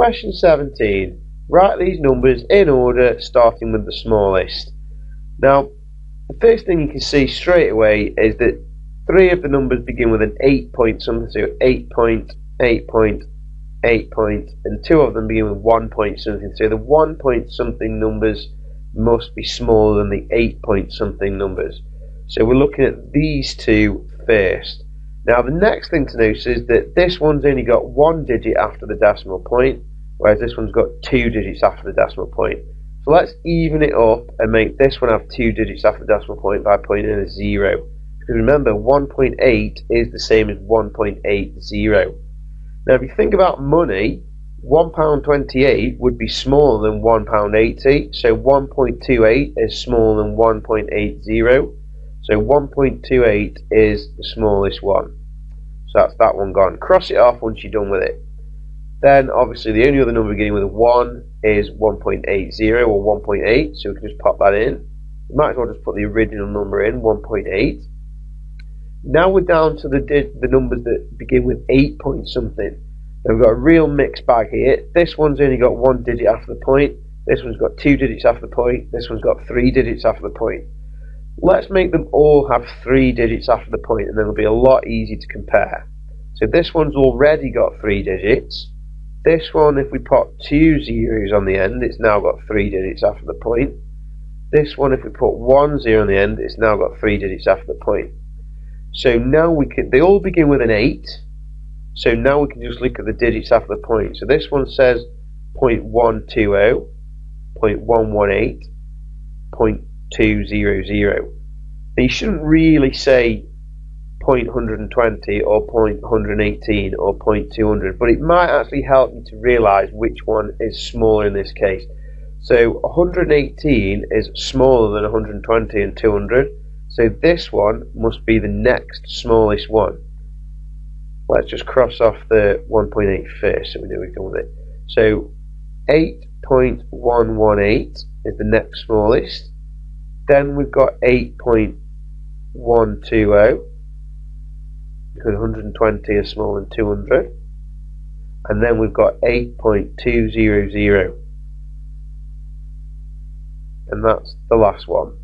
Question 17. Write these numbers in order starting with the smallest. Now, the first thing you can see straight away is that three of the numbers begin with an 8 point something, so 8 point, 8 point, 8 point, and two of them begin with 1 point something, so the 1 point something numbers must be smaller than the 8 point something numbers. So we're looking at these two first. Now the next thing to notice is that this one's only got one digit after the decimal point, whereas this one's got two digits after the decimal point. So let's even it up and make this one have two digits after the decimal point by putting in a zero. Because remember, 1.8 is the same as 1.80. Now if you think about money, £1.28 would be smaller than £1.80, so 1.28 is smaller than 1.80. So 1.28 is the smallest one. So that's that one gone. Cross it off once you're done with it. Then obviously the only other number beginning with a 1 is 1.80 or 1.8, so we can just pop that in. We might as well just put the original number in, 1.8. Now we're down to the the numbers that begin with 8 point something. Now we've got a real mixed bag here. This one's only got one digit after the point. This one's got two digits after the point. This one's got three digits after the point. Let's make them all have three digits after the point and then it'll be a lot easier to compare. So this one's already got three digits. This one, if we put two zeros on the end, it's now got three digits after the point. This one, if we put one zero on the end, it's now got three digits after the point. So now we can, they all begin with an 8. So now we can just look at the digits after the point. So this one says 0.120, 0.118, 0.200. Now you shouldn't really say 0.120 or 0.118 or 0.200, but it might actually help you to realize which one is smaller in this case. So 118 is smaller than 120 and 200, so this one must be the next smallest one. Let's just cross off the 1.8 first so we know we've done with it. So 8.118 is the next smallest. Then we've got 8.120 because 120 is smaller than 200. And then we've got 8.200 and that's the last one.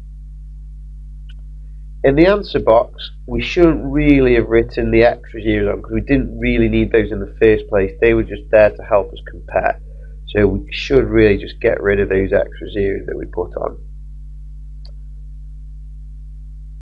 In the answer box, we shouldn't really have written the extra zeros on because we didn't really need those in the first place. They were just there to help us compare. So we should really just get rid of those extra zeros that we put on.